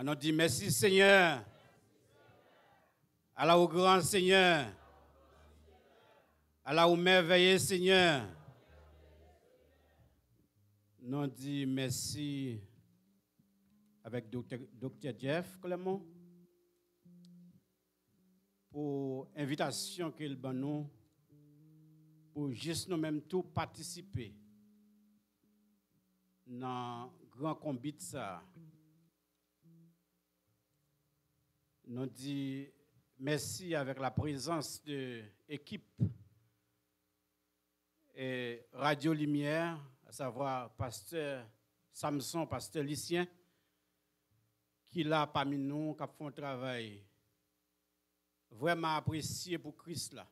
On a dit merci Seigneur. Allah au grand Seigneur. Allah au merveilleux Seigneur. Nous dit merci avec Dr. Jeff Clément pour l'invitation qu'il a nous pour juste nous-mêmes tout participer dans grand combat. Nous dit merci avec la présence de l'équipe et Radio Lumière, à savoir pasteur Samson, pasteur Lucien, qui là parmi nous, qui font un travail vraiment apprécié pour Christ là,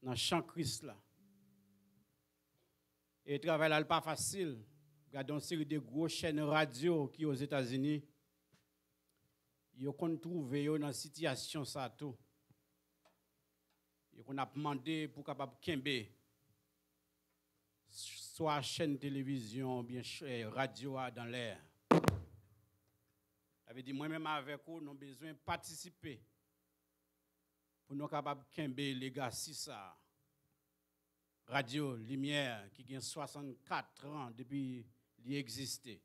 dans le champ Christ là. Et le travail n'est pas facile. Regardons une série de gros chaînes radio qui aux États-Unis. Ils ont trouvé une situation ça tout. Ils ont demandé pour capable kembe soit chaîne télévision bien radio dans l'air. Ça veut dire moi-même avec vous, nous avons besoin participer pour nous capables de legacy ça. Radio Lumière qui a 64 ans depuis qu'il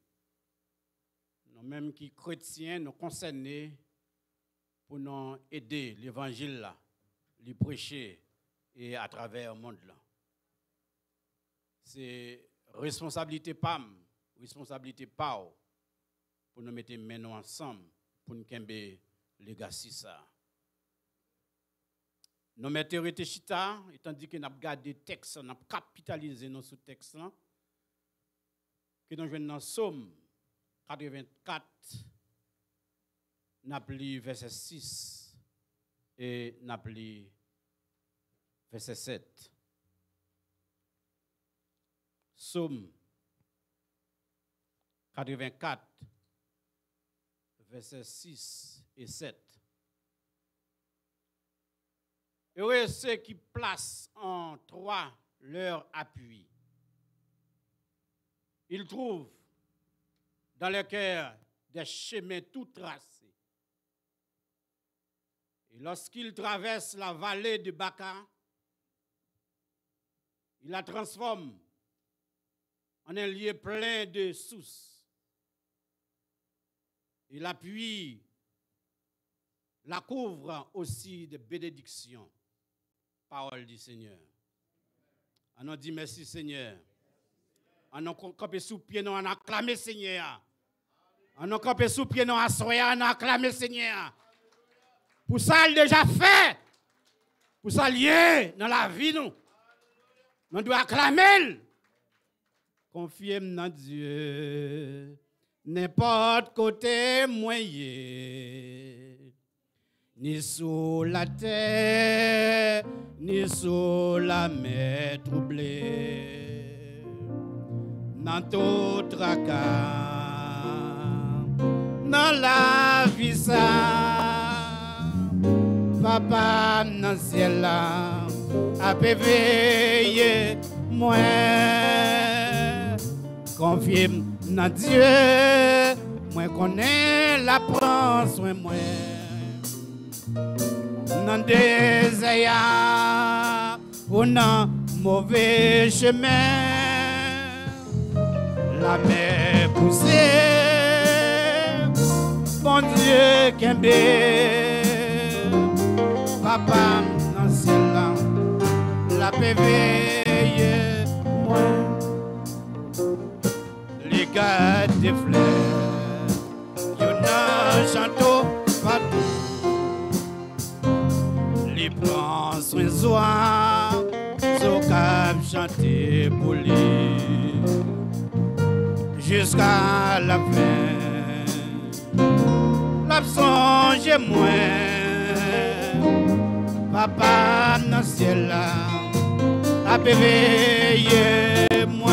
existait. Nous même qui chrétiens nous concernés pour nous aider l'évangile là, le prêcher et à travers le monde là. C'est responsabilité PAM, responsabilité PAO pour nous mettre maintenant ensemble pour nous kembe legacy ça. Nous mettons chita, étant dit que nous avons gardé le texte, nous avons capitalisé nos sous-textes, que nous jouons dans Somme 84, nous avons verset 6 et avons verset 7. Somme 84, verset 6 et 7. Heureux ceux qui placent en trois leur appui. Ils trouvent dans leur cœur des chemins tout tracés. Et lorsqu'ils traversent la vallée de Baca, ils la transforment en un lieu plein de sources. Il appuie, la couvre aussi de bénédictions parole du Seigneur. On a dit merci Seigneur. On a campé sous pied, on a acclamé Seigneur. On a campé sous pied, on a on a acclamé Seigneur. Pour ça, il déjà fait. Pour ça, lié dans la vie, nous. On doit acclamer. Confiez dans Dieu. N'importe côté moyen ni sous la terre, ni sous la mer troublée. Dans tout tracas, dans la vie ça, papa dans le ciel là, a veillé moi. Confie dans Dieu, moi connais la prendre soin moi nan désert ou nan mauvais chemin. La mer poussée, bon Dieu qu'aimé, papa dans ciel la paix moi. Les gars des fleurs, y'en a château partout prends soin de soi, so cap chanter pour lui jusqu'à la fin. Moins, papa dans le ciel là, a veillé moi.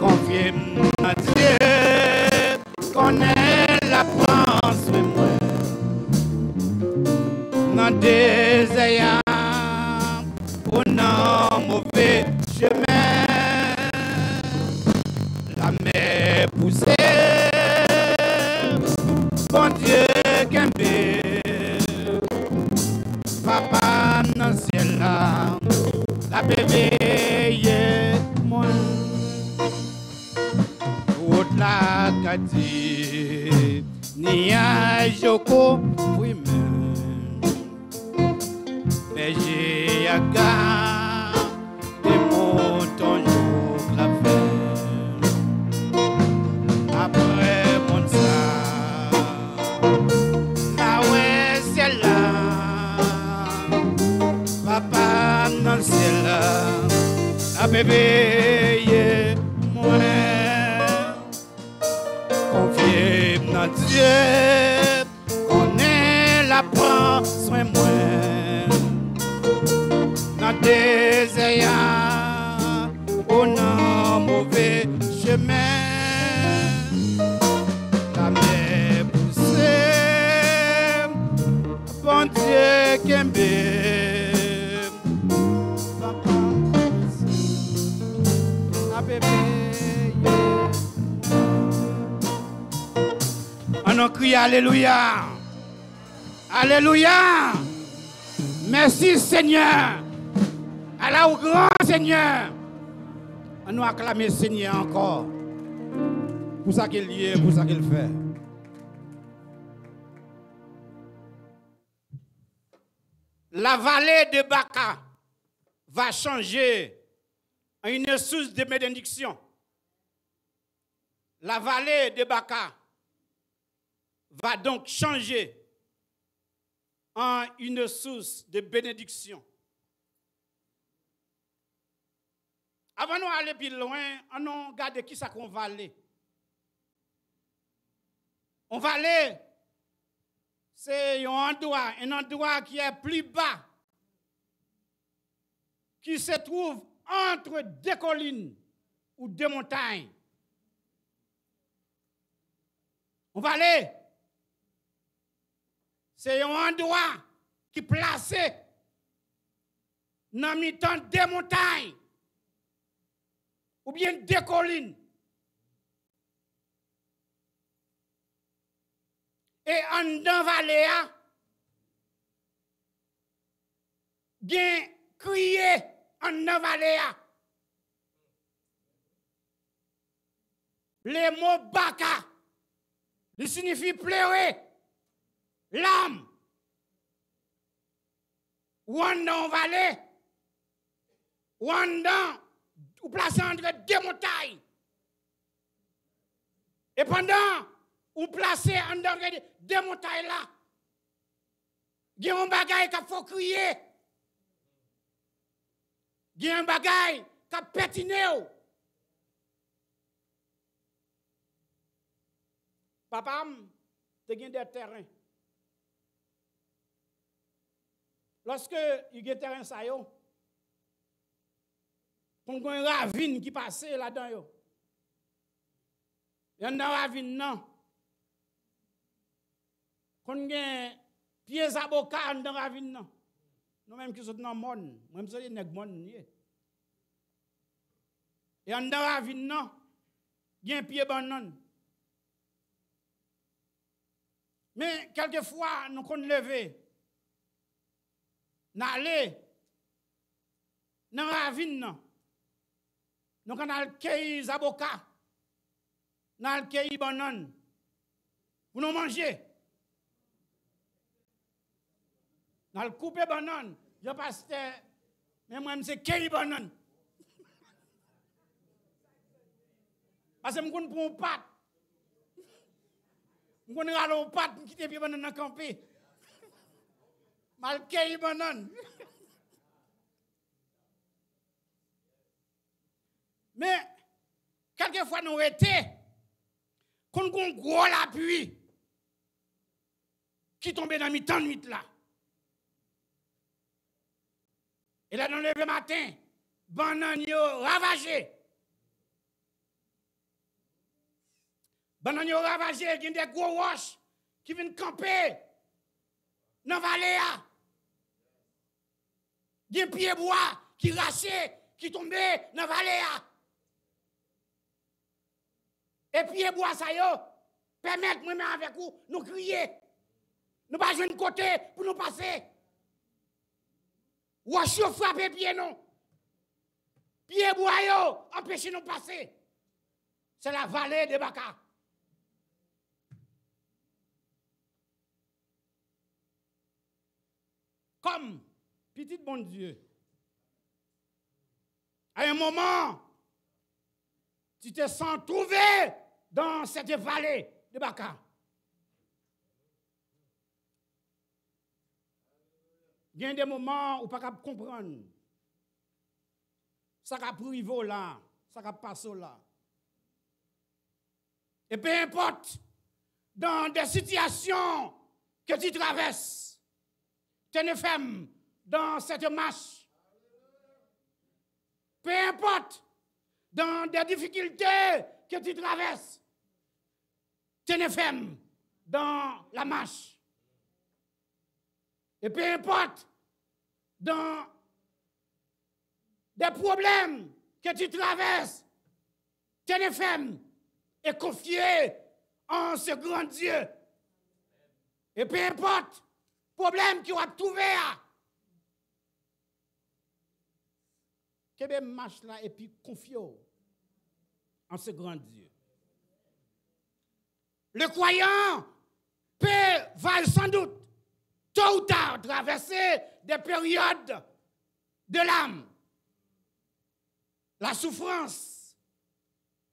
Confie-moi Dieu, connaît la France moi dans désert, On a crié Alléluia. Alléluia. Merci Seigneur. Allah au grand Seigneur. On nous acclamer Seigneur encore. Pour ça qu'il est, pour ça qu'il fait. La vallée de Baca va changer en une source de bénédiction. La vallée de Baca va donc changer en une source de bénédiction. Avant de aller plus loin, on regarde qui ça qu'on va aller. On va aller, c'est un endroit, un endroit qui est plus bas, qui se trouve entre deux collines ou deux montagnes. On va aller c'est un endroit qui est placé dans le temps des montagnes ou bien des collines. Et en dans vallée, y a crié en dans vallée. Le mot baka, il signifie pleurer l'âme. Ou en dans vallée, ou en dans, ou entre deux montagnes. Et pendant, ou placé en dans deux montagnes là, il y a un bagage qui faut crier. Il y a un bagage qui pétiné. Papa, tu as des terrains. Lorsque il y a des terrains, ça y est, a une ravine qui passe là-dedans. Il y a une ravine, non. Quand il y a pieds avocats dans la ravine. Nous-mêmes qui sommes dans le monde, même si nous sommes dans le monde. Et dans la ravine, non, il y a un pied banane. Mais quelquefois, nous qu'on lever, nous allons dans la ravine, non. Nous allons cueillir les avocats, nous allons cueillir les bananes, pour allons couper les bananes. Je passe, mais moi, c'est les bananes. Parce que je pour une pâte. Je pour une pâte, je suis pour une campé. Mal les bananes. Mais, quelquefois, nous étions, quand on gros la pluie, qui tombait dans le temps de nuit là. Et là, dans le matin, banane yo ravagé. Banane yo ravagé, il y a des gros roches qui viennent camper dans la vallée. Il y a des pieds bois qui rachaient, qui tombaient dans la vallée. Et puis, bois ça yo, permettre moi avec vous, nous crier. Nous pas jouer de côté pour nous passer. Ou à frapper pied non? Pied bois yo, empêcher nous passer. c'est la vallée de Baca. Comme, petit bon Dieu, à un moment, tu te sens trouvé dans cette vallée de Baca. Il y a des moments où pas comprendre. Ça va priver là, ça va passer là. Et peu importe, dans des situations que tu traverses, tu es femme dans cette marche. Peu importe, dans des difficultés que tu traverses, tu es femme dans la marche. Et peu importe, dans des problèmes que tu traverses, femme et confié en ce grand Dieu. Et peu importe, problème qu'il va trouver, que marche là et puis confié en ce grand Dieu. Le croyant peut, va sans doute, tôt ou tard, traverser des périodes de l'âme. La souffrance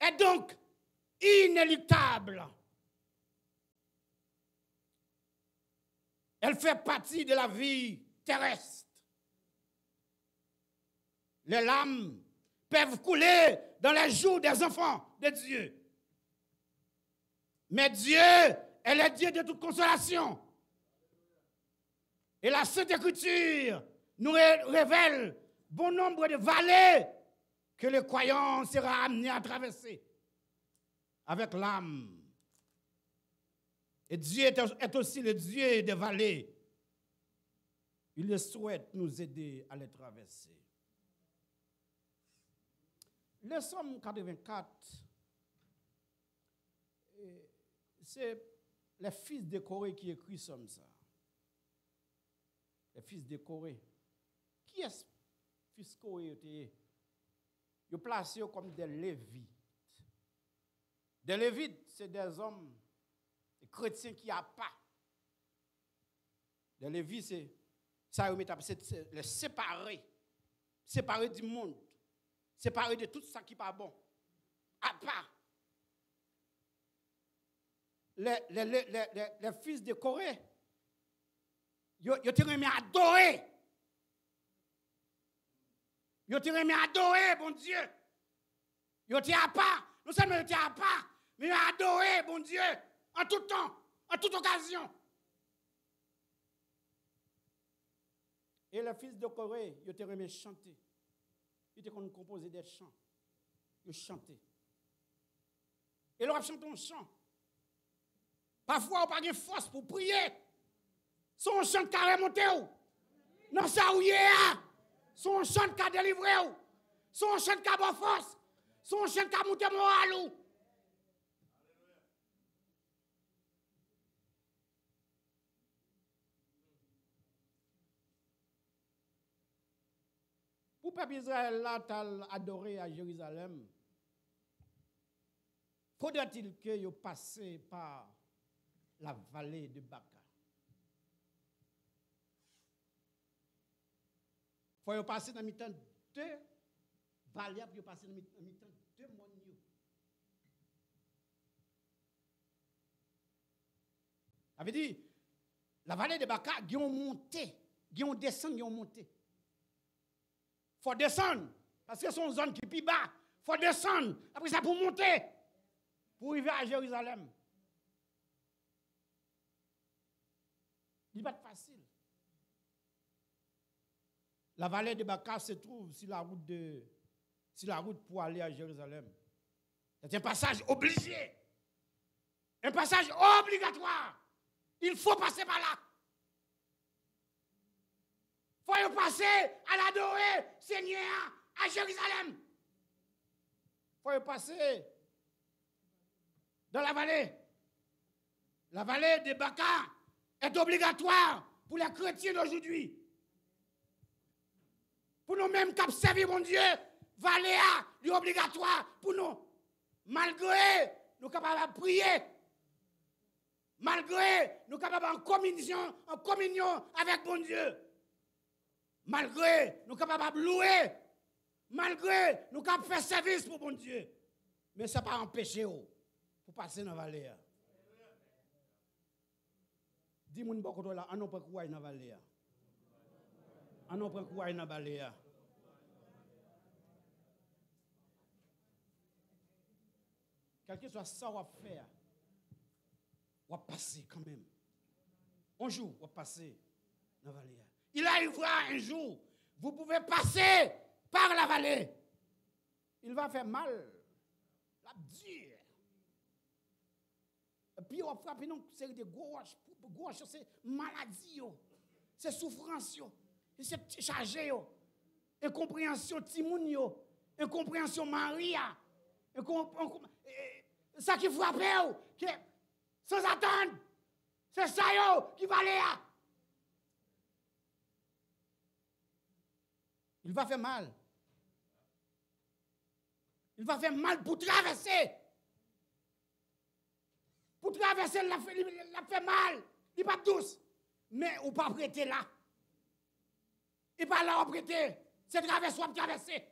est donc inéluctable. Elle fait partie de la vie terrestre. Les larmes peuvent couler dans les jours des enfants de Dieu. Mais Dieu est le Dieu de toute consolation. Et la Sainte Écriture nous révèle bon nombre de vallées que le croyant sera amené à traverser avec l'âme. Et Dieu est aussi le Dieu des vallées. Il souhaite nous aider à les traverser. Le Somme 84, c'est les fils de Corée qui écrit comme ça. Les fils de Corée. Qui est fils de Corée? Ils placés comme des lévites. Des lévites, c'est des hommes, des chrétiens qui n'ont pas. Des lévites, c'est ça, les séparer. Séparer du monde. Séparer de tout ça qui n'est pas bon. À part. Les, fils de Corée, ils ont remis adorer. Ils ont remis adorer, bon Dieu. Ils ont à part. Nous sommes à part mais adorer, bon Dieu, en tout temps, en toute occasion. Et le fils de Corée, il était remis chanter. Il était composé des chants. Il chantait. Et leur chanté un chant. Parfois, on pas de force pour prier. Son chant qui a remonté. Non, ça où est. Son chant qui a délivré. Son chant qui a force? Son chant qui a monté moral. peuple Israël là adoré à Jérusalem, faudrait-il que vous passé par la vallée de Baca? Faut passer dans le temps deux pour passer dans le temps deux mondes. Ça veut dire, la vallée de Baca, ils ont monté, ils ont descendu, ils ont monté faut descendre. Parce que c'est une zone qui est plus bas. Il faut descendre. Après ça, pour monter. Pour arriver à Jérusalem. Il n'est pas facile. La vallée de Baca se trouve sur la route, de, sur la route pour aller à Jérusalem. C'est un passage obligé. Un passage obligatoire. Il faut passer par là faut passer à l'adorer, Seigneur, à Jérusalem. faut passer dans la vallée. La vallée de Baca est obligatoire pour les chrétiens d'aujourd'hui. Pour nous-mêmes qui servir mon Dieu, vallée est obligatoire pour nous. Malgré nous capables de prier. Malgré nous capables en communion, en communion avec mon Dieu. Malgré nous capables de louer. Malgré nous capables de faire service pour mon Dieu. Mais ça n'a pas empêché pour passer dans la vallée. Dis-moi, on pas quoi dans la. On pas quoi dans la vallée. Quel que soit ça, on va faire. On va passer quand même. Un jour, on va passer dans la vallée. Il arrivera un jour, vous pouvez passer par la vallée. Il va faire mal. La dire. Et puis on va frapper une série de gauches, c'est maladie, c'est souffrance, c'est chargé, incompréhension timoun, incompréhension Maria, ça qui frappe, sans attendre, c'est ça qui va aller. Il va faire mal. Il va faire mal pour traverser. Pour traverser, il a fait, mal. Il pas douce. Mais ou pas prêter là. Il pas là prêter. C'est traverser ou traverser.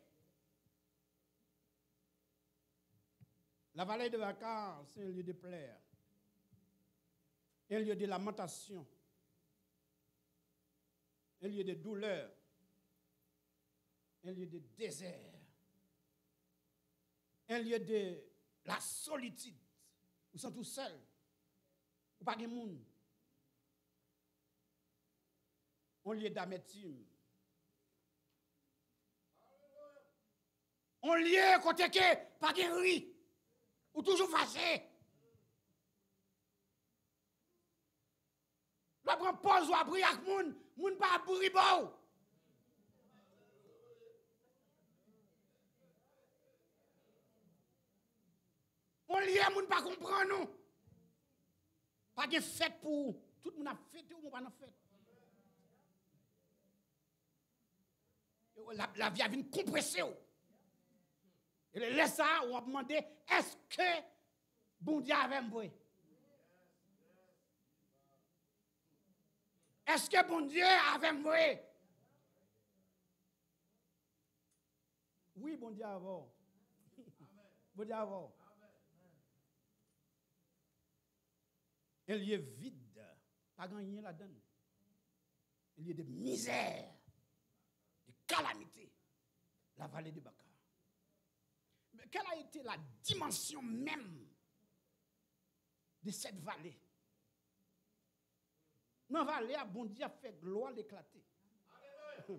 La vallée de vacances, c'est un lieu de plaire. Un lieu de lamentation. Un lieu de douleur. Un lieu de désert. Un lieu de la solitude. Vous sont tous seuls. Vous pas de monde. Un lieu d'amertume. On liye kote ke pa geri. Ou toujou fase. Lwa pran poz ou apri ak moun, moun pa apri bou. On liye moun pa kompran nou. Pa gen fèt pou ou. Tout moun ap fèt ou moun pa nan fèt. La, la vi avin komprese ou. Et laisse ça, on va demander, est-ce que bon Dieu avait moi? Est-ce que bon Dieu avait moi? Oui, bon Dieu avant. bon Dieu avant. Un lieu vide, pas gagné là-dedans. Un lieu de misère, de calamité. La vallée de Bac quelle a été la dimension même de cette vallée? Dans la vallée, bon Dieu a fait gloire l'éclater.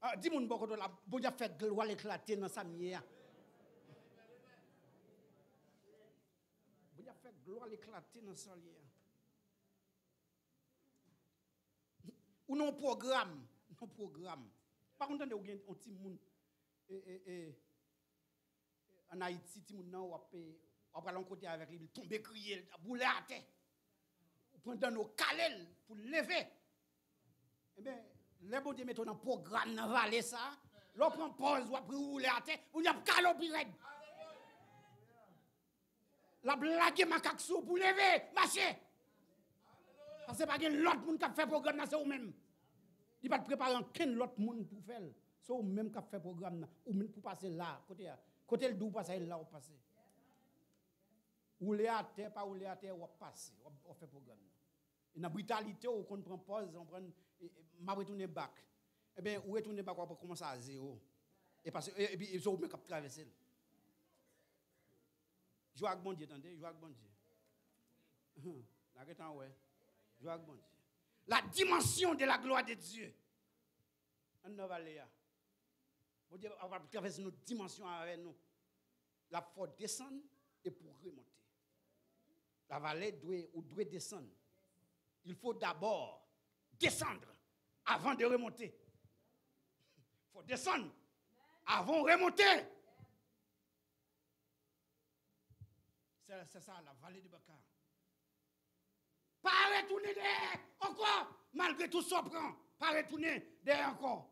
ah, Dis-moi, bon Dieu a fait gloire l'éclater dans sa mienne. Bon Dieu a fait gloire l'éclater dans sa mienne. Ou non programme, non programme. Par contre, on a un petit monde. Et, et, et, en Haïti, ti moun nan wap wap alon côté avec lui, il tombe crier, boule à terre. Pendant nos calel pour lever. Eh bien, les bon Dieu mettent un programme dans vallée ça, l'on prend pause, ou après rouler à terre, ou y a calopi red. La blague macaque sous pour lever, marcher. Parce que pas l'autre monde qui a fait programme c'est ou même. Il va préparer aucun l'autre monde pour faire. C'est ou même qui a fait programme ou même pour passer là côté Côté le doux passe là, on passe. Ou les à terre, pas ou les à terre, on passe. On fait programme. Et la brutalité, on prend pause, on prend, m'a retourné back. Eh bien, ou retourner back, on commencer à zéro. Et parce et puis, ils ont même traverser. Joue avec bon Dieu, attendez, joue avec bon Dieu. Ouais? Joue avec. La dimension de la gloire de Dieu. On va Bon Dieu va traverser nos dimensions avec nous. La faut descendre et pour remonter. La vallée doit, doit descendre. Il faut d'abord descendre avant de remonter. Il faut descendre avant de remonter. C'est ça, la vallée de Bakar. Pas retourner derrière encore, malgré tout ce prend. Pas retourner derrière encore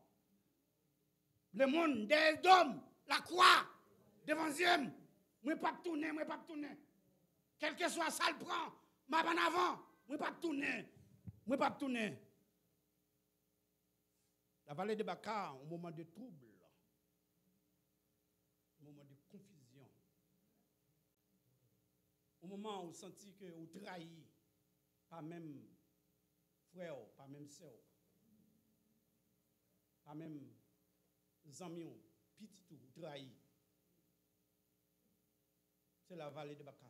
le monde des hommes, la croix, l'évangile. Moi pas tourner, moi pas tourner. Quel que soit ça le prend, m'a en avant, moi pas tourner. Moi pas tourner. La vallée de Baka, au moment de trouble, au moment de confusion, au moment où vous sentez que vous trahissez, pas même frère, pas même sœur, pas même amis, petit tout, trahi. C'est la vallée de Baka.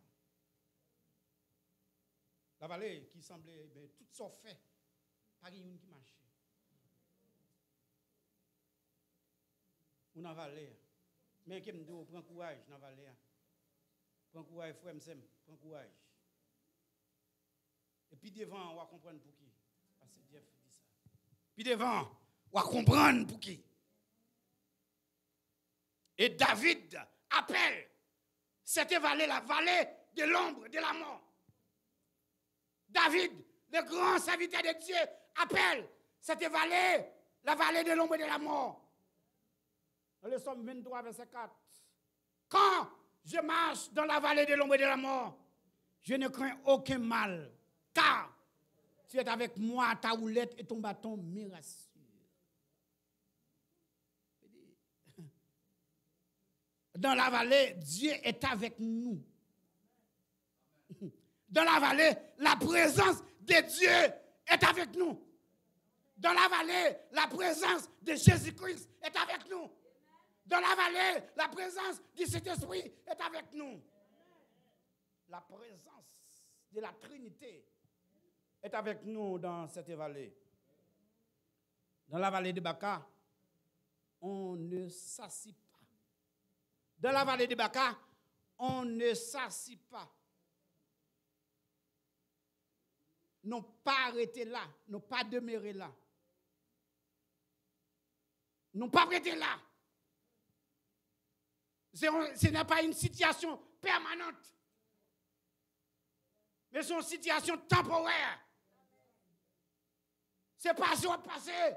La vallée qui semblait, ben, tout ça fait, pas une qui marche. On a vallée. Mais qui me dit, prends courage dans la vallée. Prends courage, frère, prends courage. Et puis devant, on va comprendre pour qui. Parce que Dieu dit ça. Puis devant, on va comprendre pour qui. Et David appelle cette vallée la vallée de l'ombre de la mort. David, le grand serviteur de Dieu, appelle cette vallée la vallée de l'ombre de la mort. Dans le psaume 23, verset 4. Quand je marche dans la vallée de l'ombre de la mort, je ne crains aucun mal, car tu es avec moi, ta houlette et ton bâton me Dans la vallée, Dieu est avec nous. Dans la vallée, la présence de Dieu est avec nous. Dans la vallée, la présence de Jésus-Christ est avec nous. Dans la vallée, la présence du Saint-Esprit est avec nous. La présence de la Trinité est avec nous dans cette vallée. Dans la vallée de Baka, on ne s'assit dans la vallée de Baka, on ne s'assit pas. Non pas arrêté là, non pas demeuré là. Non pas arrêté là. Ce n'est pas une situation permanente, mais c'est une situation temporaire. C'est pas ce passé.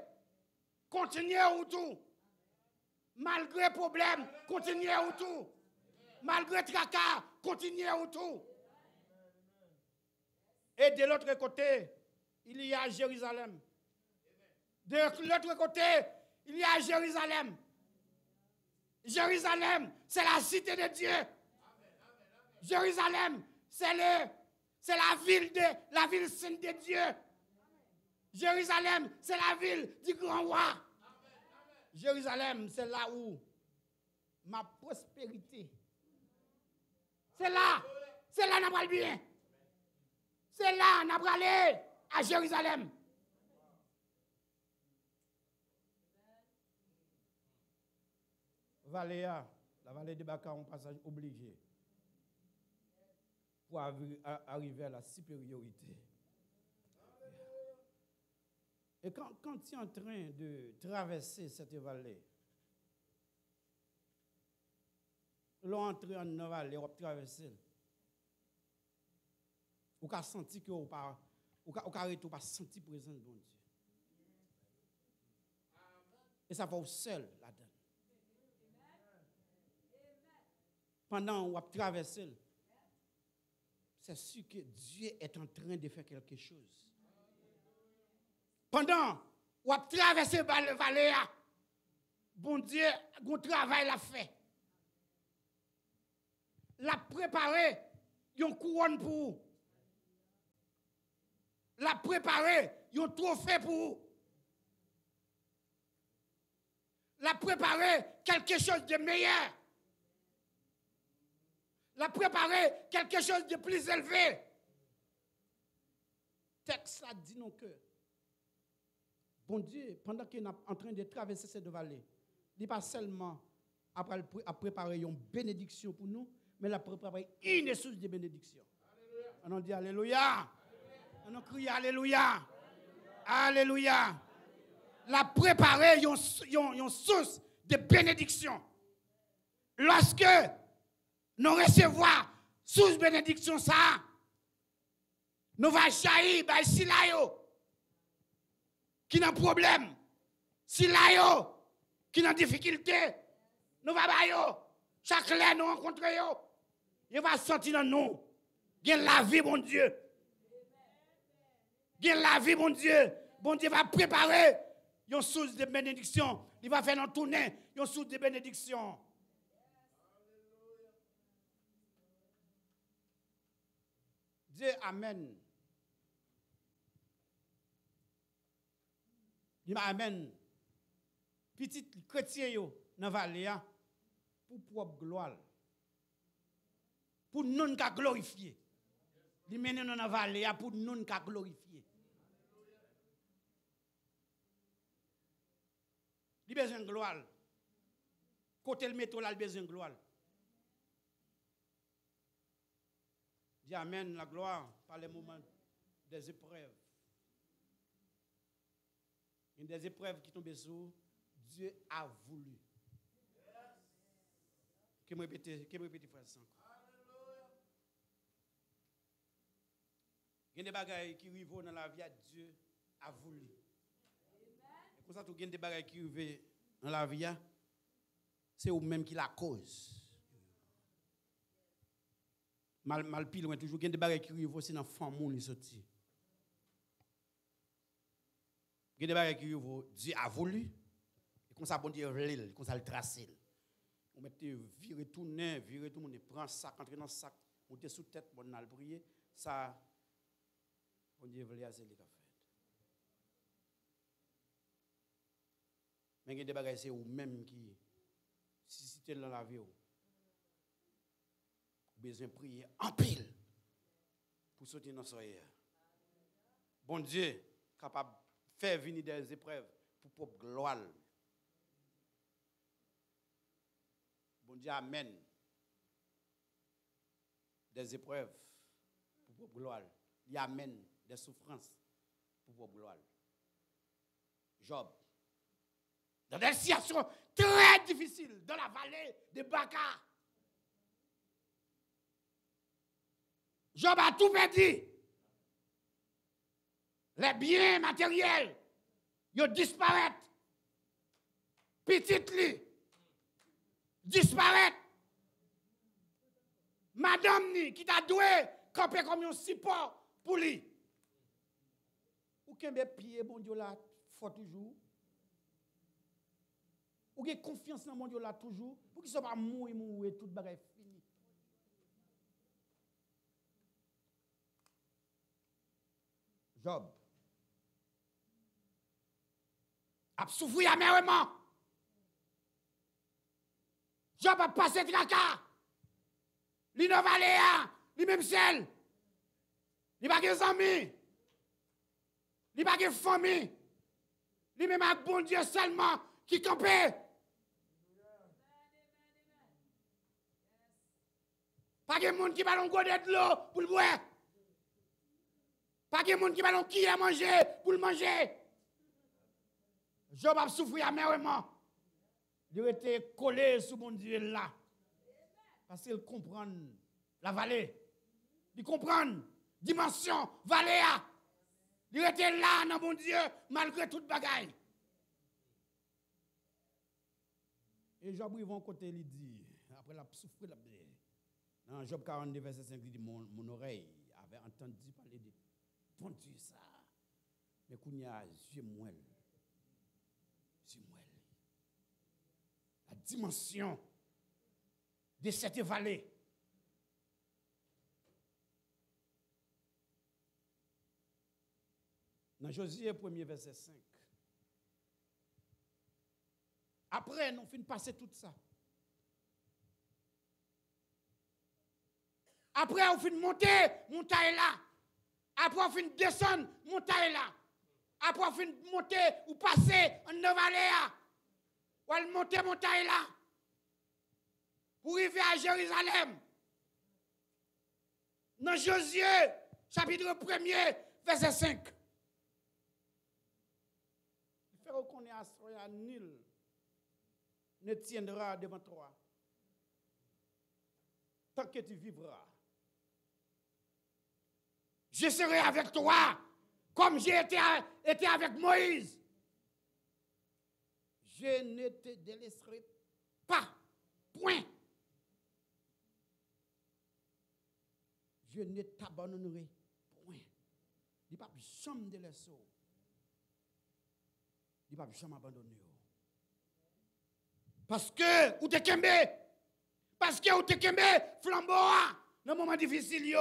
Continuez autour. Malgré problème, continuez autour. Malgré tracas, continuez autour. Et de l'autre côté, il y a Jérusalem. De l'autre côté, il y a Jérusalem. Jérusalem, c'est la cité de Dieu. Jérusalem, c'est le, c'est la ville de, la ville sainte de Dieu. Jérusalem, c'est la ville du grand roi. Jérusalem, c'est là où ma prospérité. C'est là, c'est là n'a bien. C'est là n'a aller à Jérusalem. Valéa, la vallée de Baka, un passage obligé pour arriver à la supériorité. Et quand, tu es en train de traverser cette vallée, l'on entre en une vallée, on traverser. On a senti que on pas on a pas senti présence de Dieu. Et ça va au seul là-dedans. Pendant qu'on traverser, c'est sûr que Dieu est en train de faire quelque chose pendant ou a traversé la vallée, bon Dieu, bon travail l'a fait. L'a préparé une couronne pour vous. L'a préparé un trophée pour vous. L'a préparé quelque chose de meilleur. L'a préparé quelque chose de plus élevé. Texte a dit nos cœurs bon Dieu, pendant qu'il est en train de traverser cette vallée, il n'est pas seulement après à préparer une bénédiction pour nous, mais il a préparé une source de bénédiction. On dit Alléluia. On crie Alléluia. Alléluia. La préparer une source de bénédiction. Lorsque nous recevons source de bénédiction, ça, nous allons jaillir, bah, qui n'a problème, si là yo, qui n'a difficulté, nous va yo, chaque là nous rencontrons yo, il va sentir dans nous. A la vie, mon Dieu. A la vie, mon Dieu. Bon Dieu va préparer une source de bénédiction. Il va faire un tournée, une source de bénédiction. Dieu Amen. Dis Amen. Petit chrétien dans vallée pour propre gloire. Pour nous qu'à glorifier. Il mène dans la vallée pour nous qu'à glorifier. Il besoin de gloire. Côté le métro, il besoin de gloire. Dis Amen, la gloire, par les moments des épreuves. Une des épreuves qui tombent sur Dieu a voulu. Que me répéter, que me répéter frère ça Il y a des bagages qui arrivent dans la vie Dieu a voulu. Et pour ça, tu as des bagages qui arrivent dans la vie, c'est vous-même qui la cause. Mal, mal pile, toujours, il y a des bagages qui arrivent aussi dans la famille qui sorti. Il y a des arrivent, Dieu a voulu. Et comme ça, bon Dieu, il comme le tracer. On mettait virer tout nez, virer tout le monde, prend sac, entrer dans le sac, monter sous tête, on a prier. Ça, bon Dieu, veut c'est le fait. Mais il y a des bagages, c'est vous-même qui, si c'était dans la vie, vous besoin de prier en pile pour sortir dans soirée. Bon Dieu, capable faire venir des épreuves pour propre gloire. Bon Dieu amène des épreuves pour propre gloire. Il amène des souffrances pour propre gloire. Job. Dans des situations très difficiles, dans la vallée de Baka. Job a tout perdu. Le byen materyel, yo disparet. Petit li, disparet. Madame ni, ki ta dwe, kapè kom yon sipor pou li. Ou kembe piye bon diyo la fò toujou. Ou gen konfians nan bon diyo la toujou. Ou ki se pa mou e mou e tout bagay fini. Job. ap soufoui amèrement. Job ap pase traka. Li nou valè ya, li mèm sel. Li bagè zami. Li bagè fomi. Li mèm ak bon diyo selman ki kampe. Pagè moun ki balon gode d'lo pou l'bouè. Pagè moun ki balon ki a manje pou l'manje. Job a souffert amèrement. Il était collé sous mon Dieu là. Parce qu'il comprend la vallée. Il comprend dimension vallée. Il était là dans mon Dieu malgré toute bagaille. Et Job, vont côté, il dit, après la souffrir, la dans Job 42, verset 5, il dit Mon, oreille avait entendu parler de bon Dieu, ça. Mais qu'il y a yeux moelle. Yeux moelle. La dimension de cette vallée. Dans Josué 1er, verset 5. Après, nous finissons passer tout ça. Après, on finit monter, montagne là. Après, on finit descendre, montagne là. Après, on finit monter ou passer en Novaléa. Ou monter montagne là. Pour arriver à Jérusalem. Dans Josué, chapitre 1er, verset 5. Il fait reconnaître à nul ne tiendra devant toi. Tant que tu vivras je serai avec toi comme j'ai été avec Moïse. Je ne te délaisserai pas. Point. Dieu ne t'abandonnerait point. Il pas jamais de laisser. Il pas jamais abandonner. Parce que ou te kembe parce que ou te kembe flambeau dans un moment difficile yo.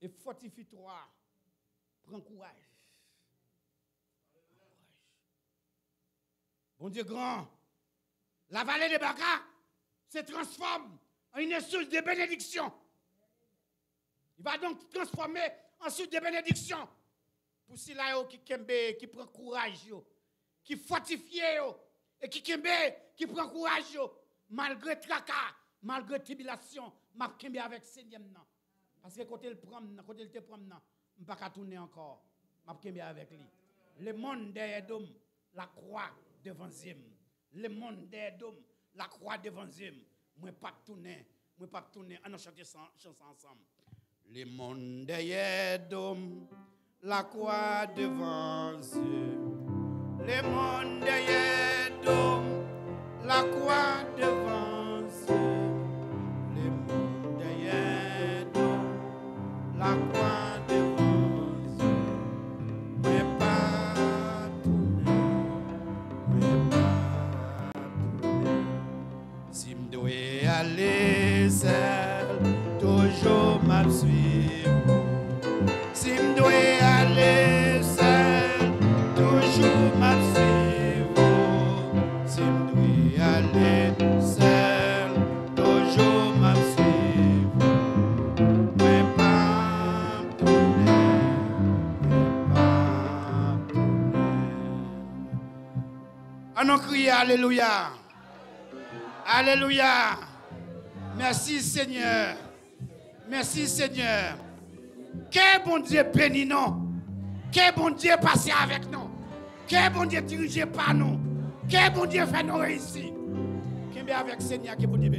Et fortifie-toi. Prends courage. Bon Dieu grand. La vallée de Baka se transforme en une source de bénédiction. Il va donc transformer en source de bénédiction. Pour ceux-là qui kembe, qui prend courage, qui fortifie, et qui kembe, qui prend courage, yo, malgré tracas, malgré tribulation, m'a kembe avec Seigneur. Parce que quand il prend, quand il te prend, je ne pas tourner encore. Je kembe avec lui. Le monde derrière la croix devant Zim. Le monde derrière d'homme, la croix devant Zim. Moi pas tourner, moi pas tourner. On a chanté chanson ensemble. Le monde derrière d'homme, la croix devant Zim. Le monde derrière d'homme, la croix devant Alléluia. Alléluia. Merci Seigneur. Merci Seigneur. Quel bon Dieu béni nous. Quel bon Dieu passé avec nous. Quel bon Dieu dirigé par nous. Quel bon Dieu fait nous réussir. Bien avec Seigneur qui bon Dieu.